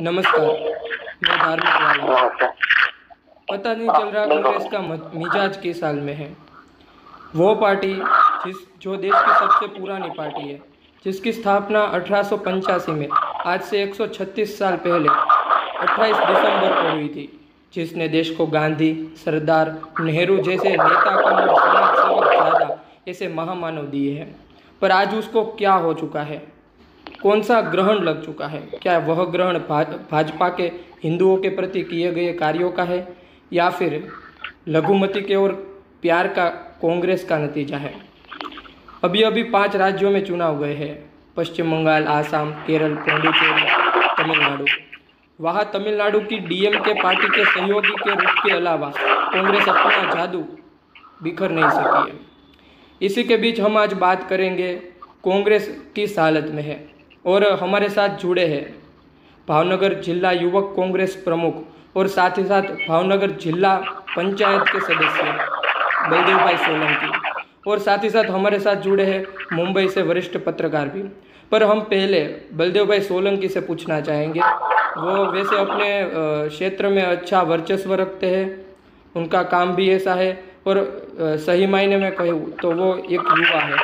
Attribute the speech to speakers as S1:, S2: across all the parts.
S1: नमस्कार मैं धार्मिक
S2: वाला
S1: पता नहीं चल रहा कांग्रेस का मिजाज किस साल में है। वो पार्टी जिस जो देश की सबसे पुरानी पार्टी है जिसकी स्थापना अठारह में आज से 136 साल पहले 28 दिसंबर को हुई थी जिसने देश को गांधी सरदार नेहरू जैसे नेता कम और समाज सेवक ज़्यादा ऐसे महामानव दिए हैं। पर आज उसको क्या हो चुका है? कौन सा ग्रहण लग चुका है? क्या वह ग्रहण भाजपा के हिंदुओं के प्रति किए गए कार्यों का है, या फिर लघुमती के और प्यार का कांग्रेस का नतीजा है? अभी अभी पाँच राज्यों में चुनाव गए हैं। पश्चिम बंगाल, आसाम, केरल, पौंडीचेरी, तमिलनाडु। वहाँ तमिलनाडु की डीएम के पार्टी के सहयोगी के रूप के अलावा कांग्रेस अपना जादू बिखर नहीं सकी है। इसी के बीच हम आज बात करेंगे कांग्रेस किस हालत में है। और हमारे साथ जुड़े हैं। भावनगर जिला युवक कांग्रेस प्रमुख और साथ ही साथ भावनगर जिला पंचायत के सदस्य बलदेव भाई सोलंकी और साथ ही साथ हमारे साथ जुड़े हैं मुंबई से वरिष्ठ पत्रकार भी। पर हम पहले बलदेव भाई सोलंकी से पूछना चाहेंगे। वो वैसे अपने क्षेत्र में अच्छा वर्चस्व रखते हैं। उनका काम भी ऐसा है और सही मायने में कहूँ तो वो एक युवा है।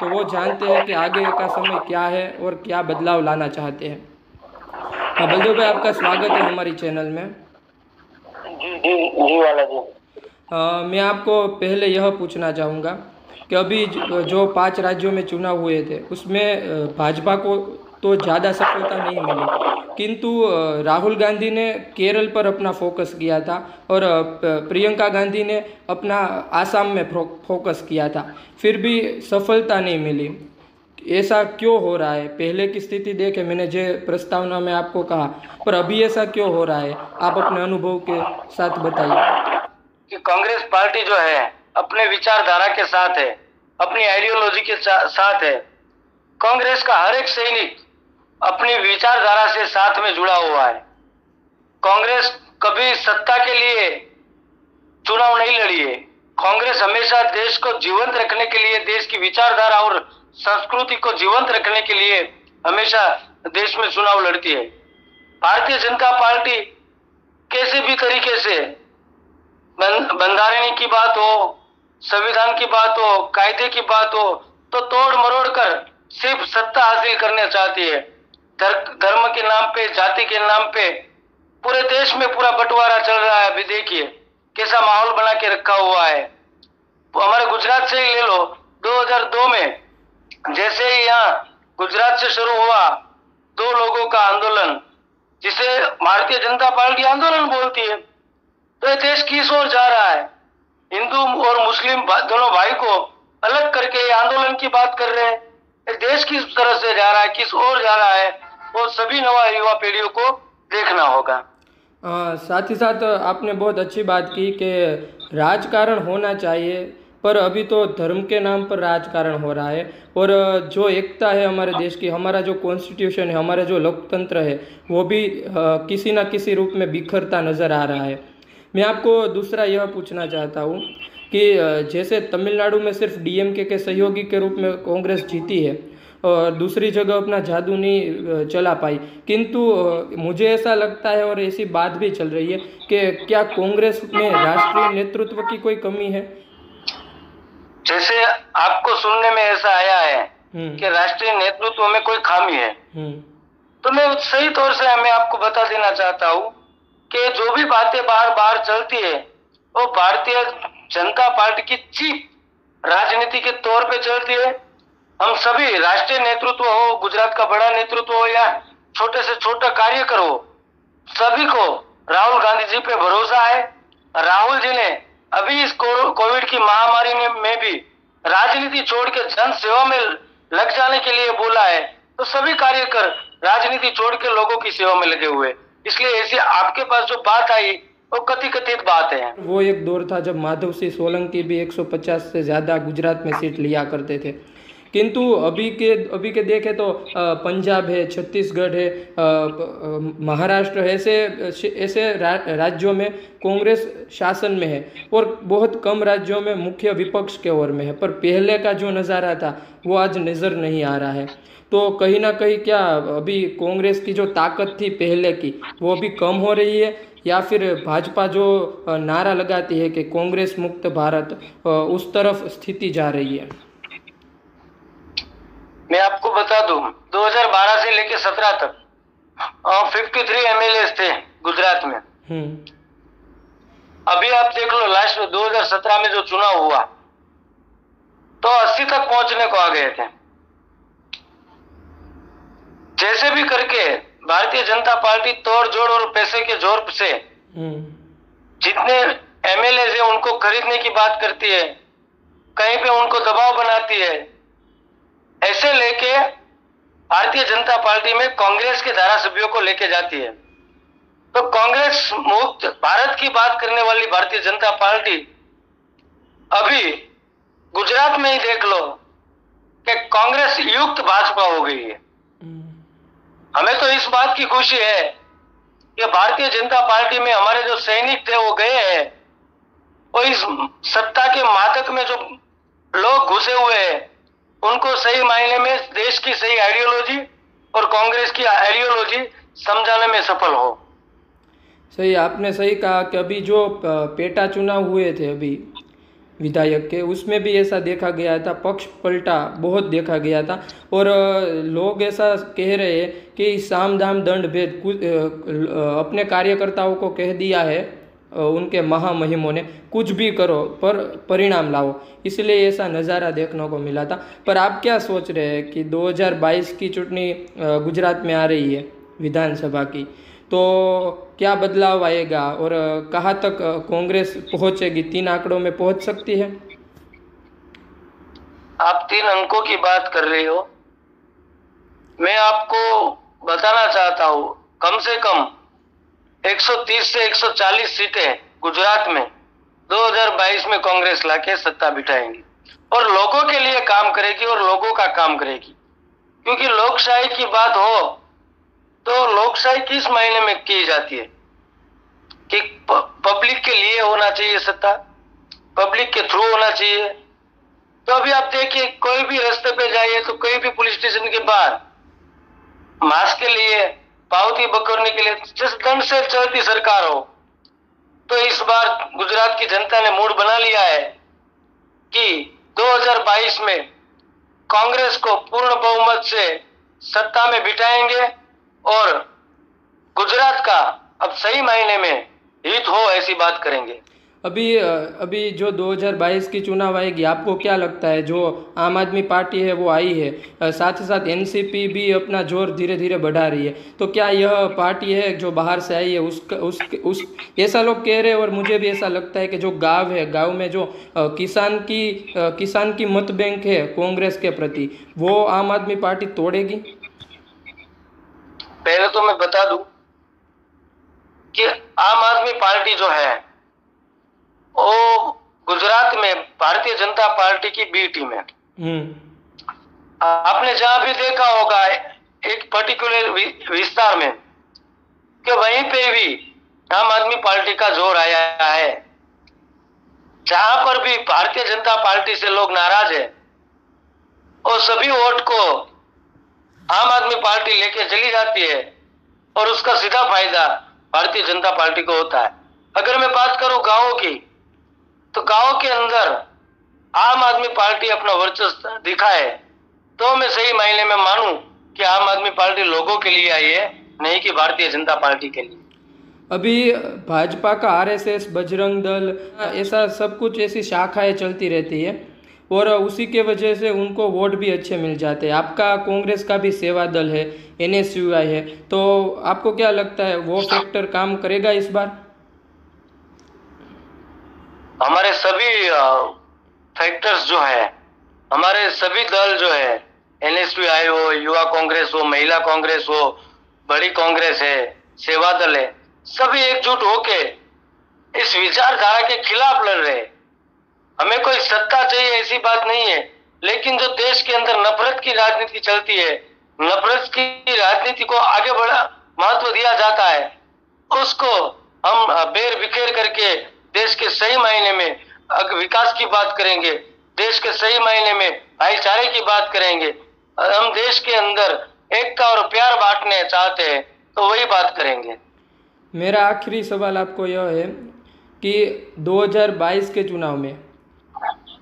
S1: तो वो जानते हैं कि आगे का समय क्या है और क्या बदलाव लाना चाहते हैं। हाँ बलदेव भाई आपका स्वागत है हमारी चैनल में।
S2: जी जी जी वाला जी। अ,
S1: मैं आपको पहले यह पूछना चाहूँगा कि अभी जो पाँच राज्यों में चुनाव हुए थे उसमें भाजपा को तो ज़्यादा सफलता नहीं मिली। किंतु राहुल गांधी ने केरल पर अपना फोकस किया था और प्रियंका गांधी ने अपना आसाम में फोकस किया था। फिर भी सफलता नहीं मिली। ऐसा क्यों हो रहा है? पहले की स्थिति देखे, मैंने जो प्रस्तावना में आपको कहा, पर अभी ऐसा क्यों हो रहा है? आप अपने अनुभव के साथ बताइए।
S3: कि कांग्रेस पार्टी जो है, अपने विचारधारा के साथ है, अपनी आइडियोलॉजी के साथ है। कांग्रेस का हर एक सैनिक अपनी विचारधारा से साथ में जुड़ा हुआ है। कांग्रेस कभी सत्ता के लिए चुनाव नहीं लड़ी है। कांग्रेस हमेशा देश को जीवंत रखने के लिए, देश की विचारधारा और संस्कृति को जीवंत रखने के लिए हमेशा देश में चुनाव लड़ती है। भारतीय जनता पार्टी कैसे भी तरीके से बंधारणी की बात हो, संविधान की बात हो, कायदे की बात हो तो तोड़ मरोड़ कर सिर्फ़ सत्ता हासिल करना चाहती है। धर्म के नाम पे, जाति के नाम पे, पूरे देश में पूरा बंटवारा चल रहा है। अभी देखिए, कैसा माहौल बना के रखा हुआ है। हमारे गुजरात से ही ले लो। 2002 में, जैसे ही यहाँ गुजरात से शुरू हुआ, दो लोगों का आंदोलन, जिसे भारतीय जनता पार्टी आंदोलन बोलती है। तो ये देश किस ओर जा रहा है? हिंदू और मुस्लिम दोनों भाई को अलग करके आंदोलन की बात कर रहे हैं। देश किस तरह से जा रहा है, किस ओर जा रहा है? वो सभी नवा युवा पीढ़ियों को देखना होगा। अ,
S1: साथ ही साथ आपने बहुत अच्छी बात की कि राजकारण होना चाहिए पर अभी तो धर्म के नाम पर राजकारण हो रहा है। और जो एकता है हमारे देश की हमारा जो कॉन्स्टिट्यूशन है हमारा जो लोकतंत्र है वो भी अ, किसी न किसी रूप में बिखरता नज़र आ रहा है। मैं आपको दूसरा यह पूछना चाहता हूँ कि जैसे तमिलनाडु में सिर्फ़ डीएमके के सहयोगी के रूप में कांग्रेस जीती है और दूसरी जगह अपना जादू नहीं चला पाई। किंतु मुझे ऐसा लगता है और ऐसी बात भी चल रही है कि क्या कांग्रेस में राष्ट्रीय नेतृत्व की कोई कमी है?
S3: जैसे आपको सुनने में ऐसा आया है
S1: हम्म। कि
S3: राष्ट्रीय नेतृत्व में कोई खामी है। हम्म। तो मैं सही तौर से मैं आपको बता देना चाहता हूँ कि जो भी बातें बाहर बार चलती है वो भारतीय जनता पार्टी की चीप राजनीति के तौर पे चलती है। हम सभी राष्ट्रीय नेतृत्व हो गुजरात का बड़ा नेतृत्व हो या छोटे से छोटा कार्यकर हो सभी को राहुल गांधी जी पे भरोसा है। राहुल जी ने अभी इस कोविड की महामारी में, में भी राजनीति छोड़ के जन सेवा में लग जाने के लिए बोला है। तो सभी कार्यकर राजनीति छोड़ के लोगों की सेवा में लगे हुए। इसलिए ऐसी आपके पास जो बात आई वो कथित कथित बात है।
S1: वो एक दौर था जब माधव सिंह सोलंकी भी 150 से ज़्यादा गुजरात में सीट लिया करते थे। किंतु अभी के अभी के देखें तो पंजाब है छत्तीसगढ़ है महाराष्ट्र ऐसे ऐसे रा, राज्यों में कांग्रेस शासन में है और बहुत कम राज्यों में मुख्य विपक्ष के ओर में है। पर पहले का जो नज़ारा था वो आज नज़र नहीं आ रहा है। तो कहीं ना कहीं क्या अभी कांग्रेस की जो ताकत थी पहले की वो अभी कम हो रही है? या फिर भाजपा जो नारा लगाती है कि कांग्रेस मुक्त भारत उस तरफ़ स्थिति जा रही है?
S3: मैं आपको बता दूँ 2012 से लेकर 17 तक फिफ्टी थ्री एमएलए थे गुजरात में
S1: हम्म।
S3: अभी आप देख लो लास्ट में 2017 में जो चुनाव हुआ तो 80 तक पहुँचने को आ गए थे जैसे भी करके भारतीय जनता पार्टी तोड़ जोड़ और पैसे के ज़ोर से
S1: हम्म।
S3: जितने एमएलए है उनको खरीदने की बात करती है कहीं पे उनको दबाव बनाती है ऐसे लेके भारतीय जनता पार्टी में कांग्रेस के धारा सभ्यों को लेके जाती है। तो कांग्रेस मुक्त भारत की बात करने वाली भारतीय जनता पार्टी अभी गुजरात में ही देख लो कि कांग्रेस युक्त भाजपा हो गई है। हमें तो इस बात की खुशी है कि भारतीय जनता पार्टी में हमारे जो सैनिक थे वो गए हैं। और इस सत्ता के मादक में जो लोग घुसे हुए हैं उनको सही मायने में देश की सही आइडियोलॉजी और कांग्रेस की आइडियोलॉजी समझाने में सफल हो।
S1: सही, आपने सही कहा कि अभी जो पेटा चुनाव हुए थे अभी विधायक के, उसमें भी ऐसा देखा गया था, पक्ष पलटा बहुत देखा गया था। और लोग ऐसा कह रहे हैं कि साम दाम दंड भेद अपने कार्यकर्ताओं को कह दिया है। उनके महामहिमों ने कुछ भी करो, पर परिणाम लाओ। इसलिए ऐसा नज़ारा देखने को मिला था। पर आप क्या सोच रहे हैं कि 2022 की चुटनी गुजरात में आ रही है, विधानसभा की? तो क्या बदलाव आएगा और कहाँ तक कांग्रेस पहुंचेगी? तीन आंकड़ों में पहुँच सकती है?
S3: आप तीन अंकों की बात कर रहे हो। मैं आपको बताना चाहता हूँ, कम से कम 130 से 140 सीटें गुजरात में। 2022 में कांग्रेस लाके सत्ता बिठाएँगी। और लोगों के लिए काम करेगी और लोगों का काम करेगी। क्योंकि लोकशाही की बात हो तो लोकशाही किस महीने में की जाती है? कि पब्लिक के लिए होना चाहिए सत्ता पब्लिक के थ्रू होना चाहिए। तो अभी आप देखिए, कोई भी रास्ते पे जाइए तो कोई भी पुलिस स्टेशन के बाहर मास्क के लिए पावती बकरने के लिए जिस दंड से चलती सरकार हो तो इस बार गुजरात की जनता ने मूड बना लिया है कि 2022 में कांग्रेस को पूर्ण बहुमत से सत्ता में बिठाएँगे और गुजरात का अब सही मायने में हित हो ऐसी बात करेंगे।
S1: अभी अभी जो 2022 की चुनाव आएगी, आपको क्या लगता है? जो आम आदमी पार्टी है, वो आई है। साथ ही साथ एनसीपी भी अपना ज़ोर धीरे धीरे बढ़ा रही है। तो क्या यह पार्टी है जो बाहर से आई है? उस उस उस, ऐसा लोग कह रहे हैं और मुझे भी ऐसा लगता है कि जो गाँव है, गाँव में जो किसान की किसान की मत बैंक है कांग्रेस के प्रति, वो आम आदमी पार्टी तोड़ेगी?
S3: पहले तो मैं बता दूँ कि आम आदमी पार्टी जो है वो गुजरात में भारतीय जनता पार्टी की बी टीम है।
S1: हम्म।
S3: आपने जहाँ भी देखा होगा एक पर्टिकुलर विस्तार में कि वहीं पे भी आम आदमी पार्टी का ज़ोर आया है। जहाँ पर भी भारतीय जनता पार्टी से लोग नाराज़ है और सभी वोट को आम आदमी पार्टी लेके चली जाती है और उसका सीधा फ़ायदा भारतीय जनता पार्टी को होता है। अगर मैं बात करूँ गाँवों की तो गाँव के अंदर आम आदमी पार्टी अपना वर्चस्व दिखाए तो मैं सही मायने में मानूं कि आम आदमी पार्टी लोगों के लिए आई है नहीं कि भारतीय जनता पार्टी के लिए।
S1: अभी भाजपा का आरएसएस बजरंग दल ऐसा सब कुछ ऐसी शाखाएँ चलती रहती है और उसी के वजह से उनको वोट भी अच्छे मिल जाते हैं। आपका कांग्रेस का भी सेवा दल है एनएसयूआई है तो आपको क्या लगता है वो फैक्टर काम करेगा इस बार?
S3: हमारे सभी फैक्टर्स जो है, हमारे सभी दल जो है एनएसपीआई हो, युवा कांग्रेस हो, महिला कांग्रेस हो, बड़ी कांग्रेस है, सेवा दल है, सभी एकजुट होके इस विचारधारा के खिलाफ लड़ रहे हमें कोई सत्ता चाहिए, ऐसी बात नहीं है। लेकिन जो देश के अंदर नफरत की राजनीति चलती है, नफरत की राजनीति को आगे बढ़ा, महत्व दिया जाता है, उसको हम बेर बिखेर करके देश के सही मायने में विकास की बात करेंगे देश के सही मायने में भाईचारे की बात करेंगे हम देश के अंदर एकता और प्यार बांटने चाहते हैं तो वही बात करेंगे।
S1: मेरा आखिरी सवाल आपको यह है कि 2022 के चुनाव में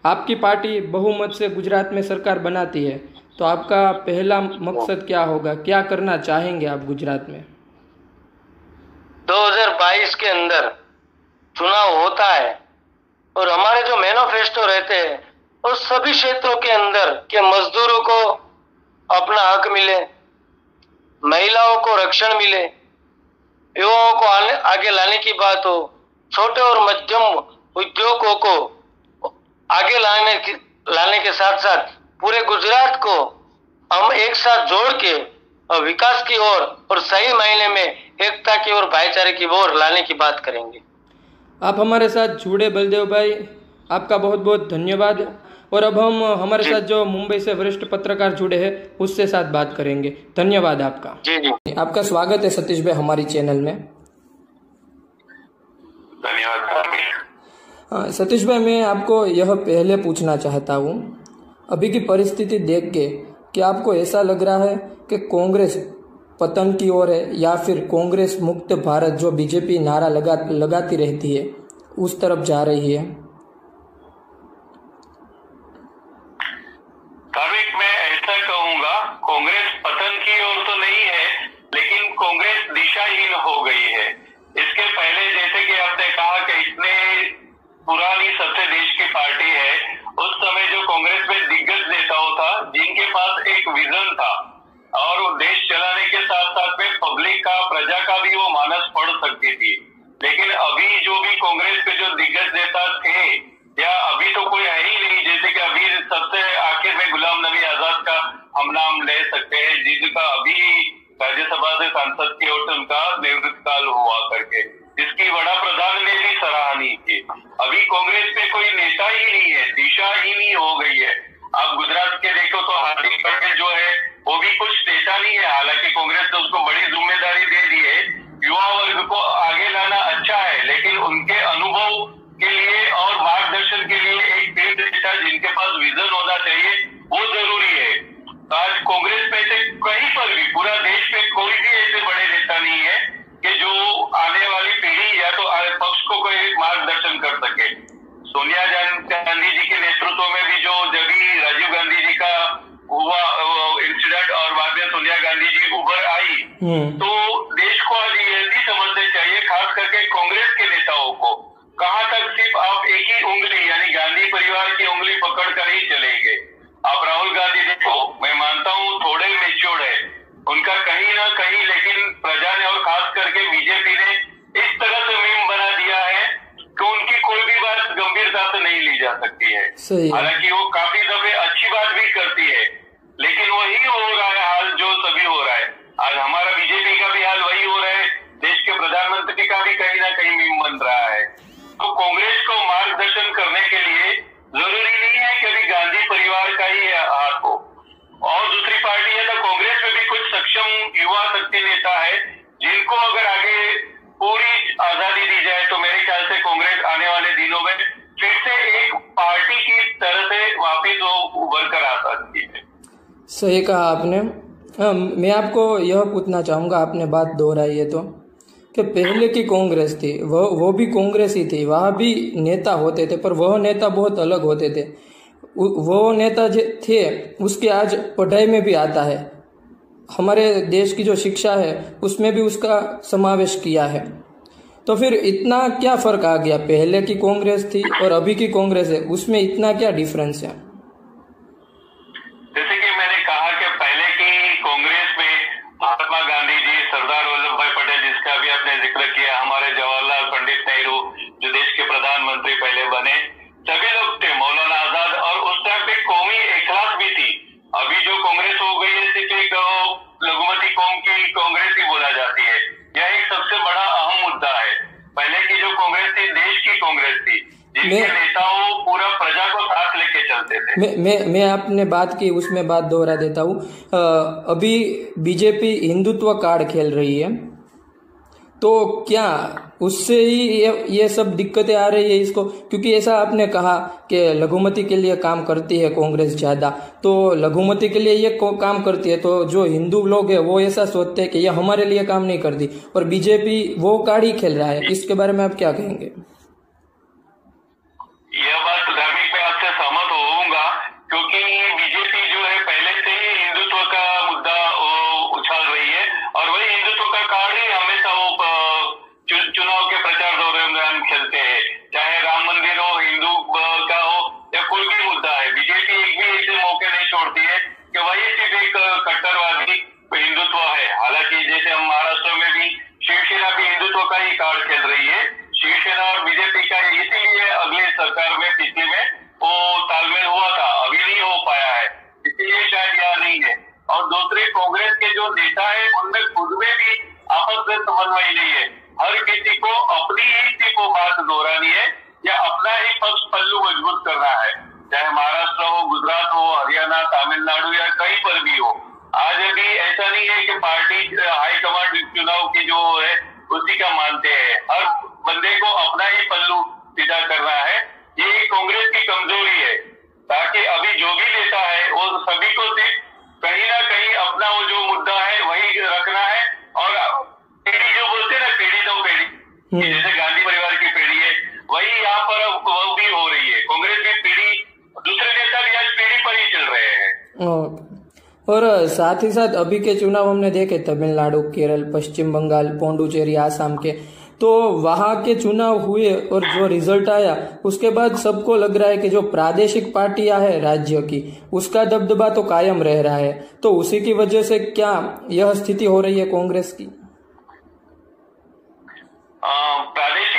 S1: आपकी पार्टी बहुमत से गुजरात में सरकार बनाती है तो आपका पहला मकसद क्या होगा? क्या करना चाहेंगे आप गुजरात में?
S3: 2022 के अंदर चुनाव होता है। और हमारे जो मैनिफेस्टो रहते हैं उस सभी क्षेत्रों के अंदर के मजदूरों को अपना हक मिले महिलाओं को रक्षण मिले युवाओं को आगे लाने की बात हो छोटे और मध्यम उद्योगों को आगे लाने की लाने के साथ साथ पूरे गुजरात को हम एक साथ जोड़ के विकास की ओर और, और सही मायने में एकता की ओर भाईचारे की ओर लाने की बात करेंगे।
S1: आप हमारे साथ जुड़े बलदेव भाई आपका बहुत बहुत धन्यवाद। और अब हम हमारे साथ जो मुंबई से वरिष्ठ पत्रकार जुड़े हैं उससे साथ बात करेंगे। धन्यवाद आपका।
S3: जी जी।
S1: आपका स्वागत है सतीश भाई हमारी चैनल में।
S4: धन्यवाद।
S1: सतीश भाई मैं आपको यह पहले पूछना चाहता हूँ। अभी की परिस्थिति देख के क्या आपको ऐसा लग रहा है कि कांग्रेस पतन की ओर है, या फिर कांग्रेस मुक्त भारत जो बीजेपी नारा लगा, लगाती रहती है, उस तरफ़ जा रही है।
S4: ऐसा कहूँगा तो नहीं है, लेकिन कांग्रेस दिशाहीन हो गई है। इसके पहले जैसे कि आपने कहा सबसे देश की पार्टी है, उस समय जो कांग्रेस में दिग्गज नेताओं था, जिनके पास एक विजन था और वो देश चलाने के साथ साथ में पब्लिक का, प्रजा का भी वो मानस पढ़ सकती थी। लेकिन अभी जो भी कांग्रेस के जो दिग्गज नेता थे, या अभी तो कोई है ही नहीं, जैसे कि अभी सबसे आखिर में गुलाम नबी आज़ाद का हम नाम ले सकते हैं, जिनका अभी राज्यसभा से सांसद की ओर से उनका निवृत्त काल हुआ करके, जिसकी वड़ा प्रधान ने भी सराहनी की अभी कांग्रेस में कोई नेता ही नहीं है, दिशा ही नहीं हो गई है। आप गुजरात के देखो तो हार्दिक पटेल जो है वो भी कुछ नेता नहीं है। हालाँकि कांग्रेस ने उसको बड़ी ज़िम्मेदारी दे दी है। युवा वर्ग को आगे लाना अच्छा है, लेकिन उनके अनुभव के लिए और मार्गदर्शन के लिए एक पेड़ नेता जिनके पास विजन होना चाहिए, वो ज़रूरी है। आज कांग्रेस में से कहीं पर भी, पूरा देश में कोई भी ऐसे बड़े नेता नहीं है कि जो आने वाली पीढ़ी या तो पक्ष को कोई मार्गदर्शन कर सके। सोनिया गांधी जी के नेतृत्व में भी जो जब राजीव गांधी जी का हुआ इंसिडेंट और बाद में सोनिया गांधी जी उभर आई। तो देश को आज ये भी समझना चाहिए खास करके कांग्रेस के नेताओं को। कहाँ तक सिर्फ़ आप एक ही उंगली यानी गांधी परिवार की उंगली पकड़ कर ही चलेंगे। आप राहुल गांधी देखो मैं मानता हूँ थोड़े मेच्योर्ड है। उनका कहीं ना कहीं लेकिन प्रजा ने और खास करके बीजेपी ने इस तरह से मीम बना दिया है कि उनकी कोई भी बात गंभीरता से नहीं ली जा सकती है। हालाँकि वो
S1: सही कहा आपने। हाँ मैं आपको यह पूछना चाहूँगा, आपने बात दोहराई है तो कि पहले की कांग्रेस थी वह वो भी कांग्रेस ही थी, वहाँ भी नेता होते थे, पर वह नेता बहुत अलग होते थे। वो नेता जो थे, उसके आज पढ़ाई में भी आता है। हमारे देश की जो शिक्षा है, उसमें भी उसका समावेश किया है। तो फिर इतना क्या फ़र्क आ गया? पहले की कांग्रेस थी और अभी की कांग्रेस है, उसमें इतना क्या डिफरेंस है?
S4: जैसे कि बने सभी लोग थे मौलाना आज़ाद और उस टाइम पे कौमी इखलास भी थी। अभी जो कांग्रेस हो गई है सिर्फ़ एक लघुमती कौम की कांग्रेस ही बोला जाती है। यह एक सबसे बड़ा अहम मुद्दा है। पहले की जो कांग्रेस थी देश की कांग्रेस थी जिसके नेताओं पूरा प्रजा को साथ लेके चलते थे।
S1: मैं मैं मैं आपने बात की उसमें बात दोहरा देता हूँ। अभी बीजेपी हिंदुत्व कार्ड खेल रही है तो क्या उससे ही ये ये सब दिक्कतें आ रही है इसको। क्योंकि ऐसा आपने कहा कि लघुमती के लिए काम करती है कांग्रेस ज़्यादा तो लघुमती के लिए ये काम करती है तो जो हिंदू लोग है, वो ऐसा सोचते हैं कि ये हमारे लिए काम नहीं करती। और बीजेपी वो काड़ी खेल रहा है, इसके बारे में आप क्या कहेंगे?
S4: यह बात सहमत क्योंकि बीजेपी चाहे महाराष्ट्र हो गुजरात हो हरियाणा तमिलनाडु या कहीं पर भी हो आज भी ऐसा नहीं है कि पार्टी हाईकमांड चुनाव की जो है उसी का मानते हैं। हर बंदे को अपना ही पल्लू सीधा करना है। ये कांग्रेस की कमज़ोरी है। ताकि अभी जो भी लेता है वो सभी को सिर्फ़ कहीं ना कहीं अपना वो जो मुद्दा है वही रखना है। और पीढ़ी जो बोलते हैं ना पेड़ी दो पेड़ी
S1: हम्म। जैसे और साथ ही साथ अभी के चुनाव हमने देखे तमिलनाडु केरल पश्चिम बंगाल पौंडुचेरी आसाम के तो वहाँ के चुनाव हुए और जो रिज़ल्ट आया उसके बाद सबको लग रहा है कि जो प्रादेशिक पार्टियाँ है राज्य की उसका दबदबा तो कायम रह रहा है तो उसी की वजह से क्या यह स्थिति हो रही है कांग्रेस की
S4: आ, प्रादेश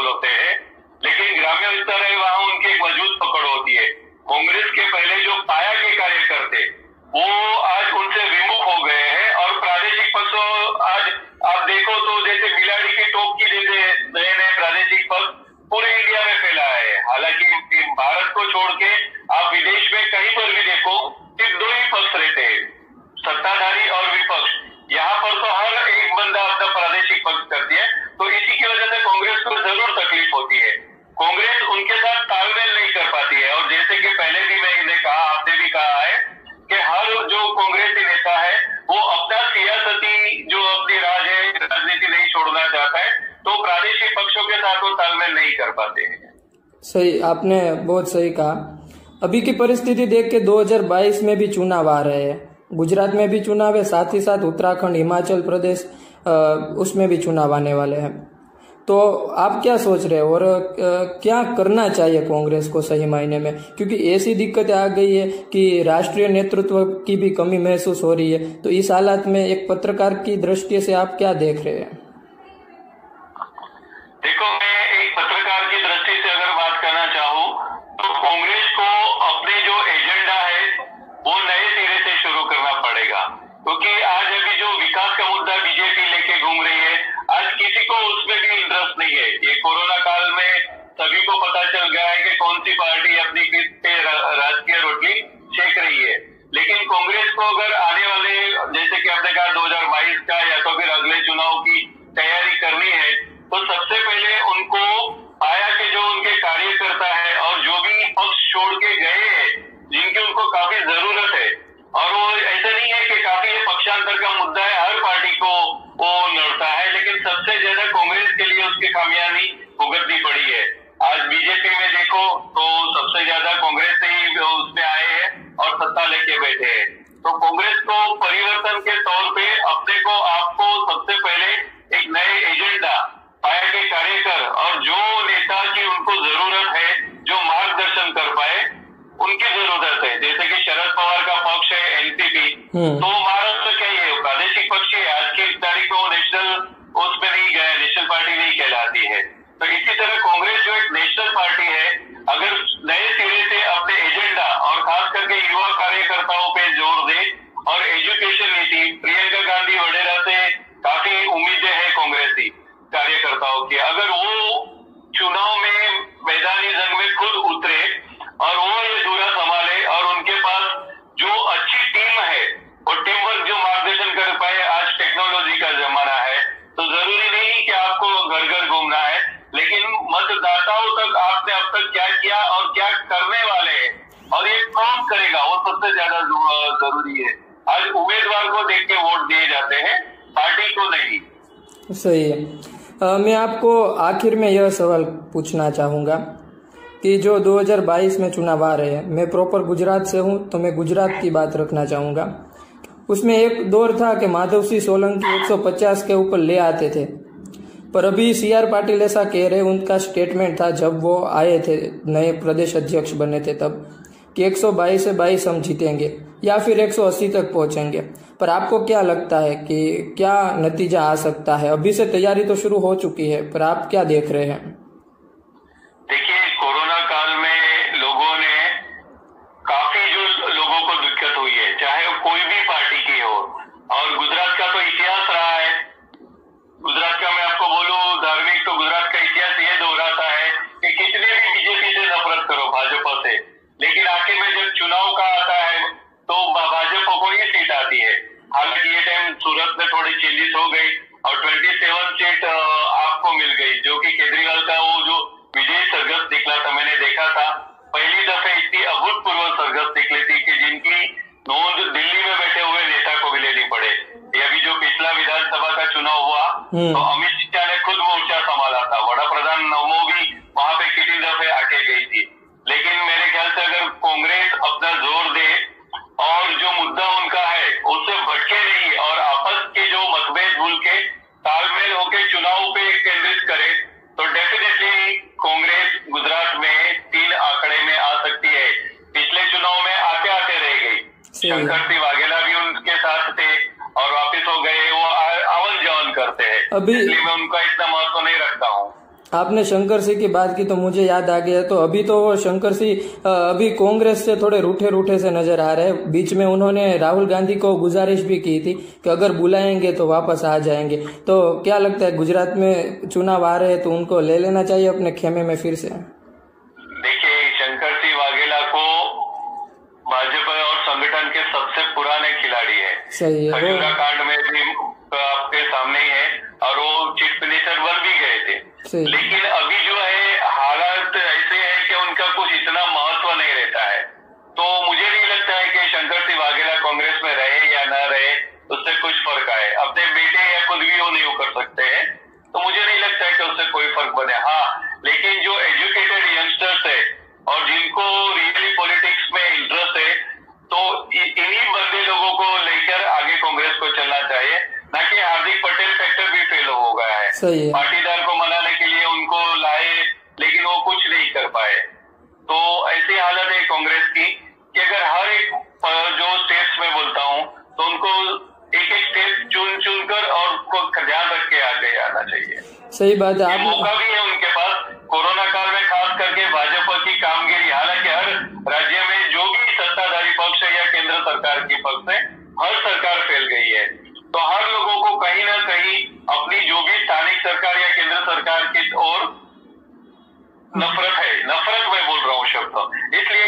S4: सफल होते हैं, लेकिन ग्रामीण स्तर है, वहाँ उनकी एक मज़बूत पकड़ होती है। कांग्रेस के पहले जो पाया के कार्यकर्ते, वो आज उनसे विमुख हो गए हैं और प्रादेशिक पक्षों, आज आप देखो तो जैसे बिलाड़ी की टोक की जैसे नए नए प्रादेशिक पक्ष पूरे इंडिया में फैला है। हालाँकि भारत को छोड़ के आप विदेश में कहीं पर भी देखो सिर्फ़ दो ही पक्ष में नहीं कर पाते हैं।
S1: सही आपने बहुत सही कहा। अभी की परिस्थिति देख के 2022 में भी चुनाव आ रहे हैं। गुजरात में भी चुनाव है साथ ही साथ उत्तराखंड हिमाचल प्रदेश उसमें भी चुनाव आने वाले हैं। तो आप क्या सोच रहे हैं और क्या करना चाहिए कांग्रेस को सही मायने में? क्योंकि ऐसी दिक्कत आ गई है कि राष्ट्रीय नेतृत्व की भी कमी महसूस हो रही है। तो इस हालात में एक पत्रकार की दृष्टि से आप क्या देख रहे हैं?
S4: देखो क्योंकि आज अभी जो विकास का मुद्दा बीजेपी लेके घूम रही है, आज किसी को उसमें भी इंटरेस्ट नहीं है। ये कोरोना काल में सभी को पता चल गया है कि कौन सी पार्टी अपनी किस पे राजकीय रोटी छेक रही है। लेकिन कांग्रेस को अगर आने वाले, जैसे कि आपने कहा 2022 का या तो फिर अगले चुनाव की तैयारी करनी है तो सबसे पहले उनको आया कि जो उनके कार्यकर्ता है और जो भी पक्ष छोड़ के गए हैं, जिनकी उनको काफ़ी ज़रूरत है, और वो ऐसे को वो लौटा है, लेकिन सबसे ज़्यादा कांग्रेस के लिए उसकी खामियानी भुगतनी पड़ी है। आज बीजेपी में देखो तो सबसे ज़्यादा कांग्रेस से ही उसमें आए हैं और सत्ता लेके बैठे हैं। तो कांग्रेस को परिवर्तन के तौर पे अपने को, आपको सबसे पहले एक नए एजेंडा पाए के कार्यकर और जो नेता की उनको ज़रूरत है, जो मार्गदर्शन कर पाए उनके विरोधक थे जैसे कि शरद पवार का पक्ष है एनसीपी
S1: हम्म। तो
S4: महाराष्ट्र क्या ये प्रादेशिक पक्ष है? आज की तारीख को नेशनल उसमें नहीं गए नेशनल पार्टी नहीं कहलाती है। तो इसी तरह कांग्रेस जो एक नेशनल पार्टी है अगर नए सिरे से अपने एजेंडा और खास करके युवा कार्यकर्ताओं पे ज़ोर दे और एजुकेशन नीति प्रियंका गांधी वडेरा से काफ़ी उम्मीदें हैं कांग्रेसी कार्यकर्ताओं की। अगर वो सबसे ज़्यादा ज़रूरी है। आज उम्मीदवार को देख के वोट दिए जाते हैं पार्टी को नहीं।
S1: सही है। अ, मैं आपको आखिर में यह सवाल पूछना चाहूँगा कि जो 2022 में चुनाव आ रहे हैं मैं प्रॉपर गुजरात से हूँ तो मैं गुजरात की बात रखना चाहूँगा। उसमें एक दौर था कि माधव सिंह सोलंकी 150 के ऊपर ले आते थे। पर अभी सी आर पाटिल ऐसा कह रहे उनका स्टेटमेंट था जब वो आए थे नए प्रदेश अध्यक्ष बने थे तब। कि 122 से 22 हम जीतेंगे, या फिर 180 तक पहुँचेंगे। पर आपको क्या लगता है कि क्या नतीजा आ सकता है? अभी से तैयारी तो शुरू हो चुकी है, पर आप क्या देख रहे हैं?
S4: देखिए, कोरोना काल में लोगों ने काफ़ी जो लोगों को दिक्कत हुई है, चाहे वो कोई भी पार्टी की हो। और गुजरात का तो इतिहास रहा है। गुजरात का मैं आपको तो का इतिहास है भी नफरत करो, भाजपा से। लेकिन आखिर में जब चुनाव का आता है तो भाजपा को ये सीट आती है। हालाँकि ये टाइम सूरत में थोड़ी चेंजेस हो गई और 27 सीट आपको मिल गई जो कि केजरीवाल का वो जो विजय सरगस निकला था मैंने देखा था। पहली दफे इतनी अभूतपूर्व सरगस निकली थी कि जिनकी नोंद दिल्ली में बैठे हुए नेता को भी लेनी पड़े। ये अभी जो पिछला विधानसभा का चुनाव हुआ
S1: हम्म। तो
S4: अमित शाह ने खुद मोर्चा तालमेल होकर चुनाव पे केंद्रित करे तो डेफिनेटली कांग्रेस गुजरात में तीन आंकड़े में आ सकती है। पिछले चुनाव में आते आते रह गई।
S1: शंकर
S4: सिंह वाघेला भी उनके साथ थे और वापस हो गए वो आवन जावन करते हैं। अभी- मैं उनका इतना महत्व नहीं रखता हूँ।
S1: आपने शंकर सिंह की बात की तो मुझे याद आ गया। तो अभी तो शंकर सिंह अभी कांग्रेस से थोड़े रूठे रूठे से नज़र आ रहे हैं। बीच में उन्होंने राहुल गांधी को गुजारिश भी की थी कि अगर बुलाएँगे तो वापस आ जाएँगे। तो क्या लगता है गुजरात में चुनाव आ रहे हैं तो उनको ले लेना चाहिए अपने खेमे में फिर से? देखिए
S4: शंकर सिंह वाघेला को भाजपा और संगठन के सबसे पुराने खिलाड़ी है।
S1: सही है।
S4: कांड में भी आपके सामने ही है और वो चीफ मिनिस्टर बन भी गए थे।
S1: लेकिन
S4: अभी जो है हालात ऐसे है कि उनका कुछ इतना महत्व नहीं रहता है। तो मुझे नहीं लगता है कि शंकर सिंह वाघेला कांग्रेस में रहे या न रहे उससे कुछ फ़र्क आए। अपने बेटे या खुद भी वो नहीं कर सकते हैं। तो मुझे नहीं लगता है कि उससे कोई फ़र्क बने। हाँ लेकिन जो एजुकेटेड यंगस्टर्स है और जिनको रियली पॉलिटिक्स में इंटरेस्ट है तो इन्हीं बंदे लोगों को लेकर आगे कांग्रेस को चलना चाहिए। ना कि हार्दिक पटेल फैक्टर भी फेल हो गया है।
S1: सही सही बात है। आप
S4: उनके पास। कोरोना काल में खास करके भाजपा की कामगिरी। हालाँकि हर राज्य में जो भी सत्ताधारी पक्ष है या केंद्र सरकार की पक्ष है, हर सरकार फैल गई है। तो हर लोगों को कहीं ना कहीं अपनी जो भी स्थानिक सरकार या केंद्र सरकार की ओर नफरत है। नफरत मैं बोल रहा हूँ शब्द। इसलिए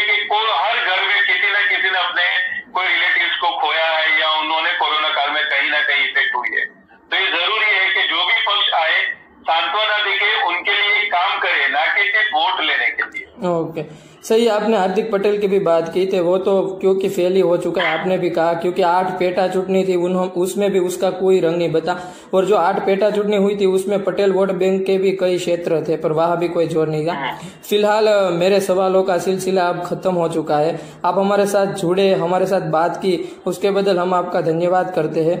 S4: सांत्वना देके उनके लिए काम करे ना कि सिर्फ़ वोट लेने के लिए।
S1: ओके। सही आपने हार्दिक पटेल की भी बात की थी वो तो क्योंकि फेल ही हो चुका है आपने भी कहा क्योंकि आठ पेटा चुटनी थी उन्हों उसमें भी उसका कोई रंग नहीं बता। और जो आठ पेटा चुटनी हुई थी उसमें पटेल वोट बैंक के भी कई क्षेत्र थे पर वहाँ भी कोई ज़ोर नहीं था। फ़िलहाल मेरे सवालों का सिलसिला अब खत्म हो चुका है। आप हमारे साथ जुड़े हमारे साथ बात की उसके बदल हम आपका धन्यवाद करते हैं।